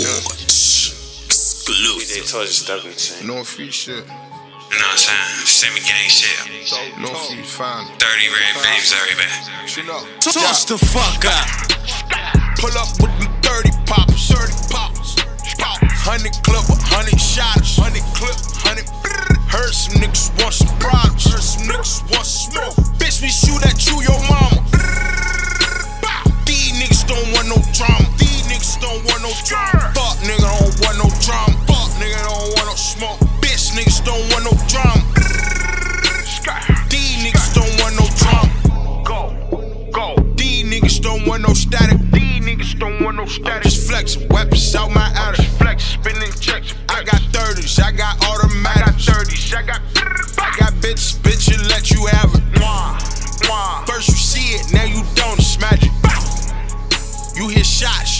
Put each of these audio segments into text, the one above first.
Torch. Exclusive. DJ Torch is stuck in the. No free shit. You know what I'm saying? Semi gang shit. No free fine. 30 red babes everywhere. Shit up. Toss the fuck up. Pull up with them 30 poppers. 30 poppers. Pop. 100 clip, 100 shots. 100 clip, 100. Heard some niggas want some problems. Heard some niggas want want no drama. Fuck nigga don't want no drama. Fuck nigga don't want no smoke. Bitch, niggas don't want no drama. These niggas don't want no drama. Go, go. These niggas don't want no static. These niggas don't want no static. Just flexing weapons out my attic. Flex, spinning checks. I got 30s, I got automatics. I got 30s, I got. I got bitches, bitch, and let you have it. First you see it, now you don't. It's magic. You hear shots,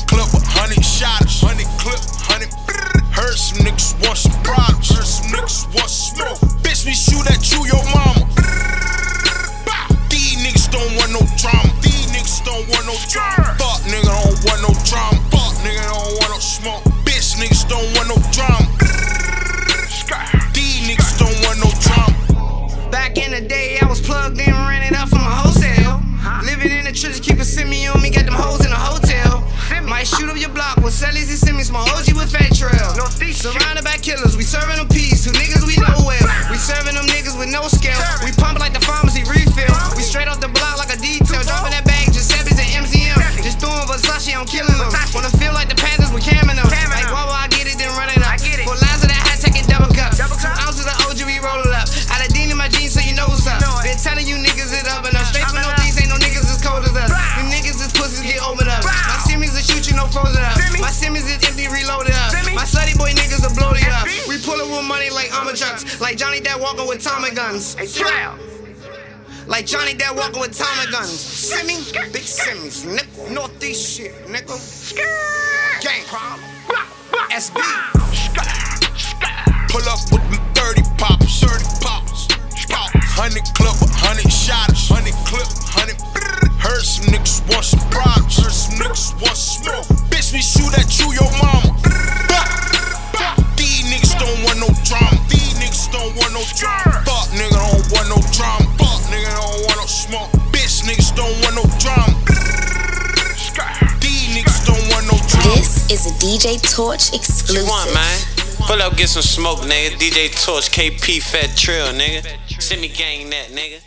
100 clip, 100 shots, 100 clip, 100. Heard some niggas want some problems, heard some niggas want smoke. Bitch, we shoot at you, your mama. These niggas don't want no drama. These niggas don't want no drama. Your block with Sellies and Simmons, my OG with Fat Trel. Surrounded by killers, we serving them peace, who niggas we know well. We serving them niggas with no scale. We pump Like Johnny Depp walking with Tommy guns. Like Johnny Depp walking with Tommy guns. Simmy, big Simmons, nickel. Northeast shit, nickel. Gang. SB. Pull up with them 30 poppers, 30 poppers. Pop, 100 clip, 100 shots, 100 clip, 100. Heard some niggas want some problems, heard some niggas want smoke. Is a DJ Torch exclusive. What you want, man? Pull up, get some smoke, nigga. DJ Torch, KP, Fat Trel, nigga. Send me gang that, nigga.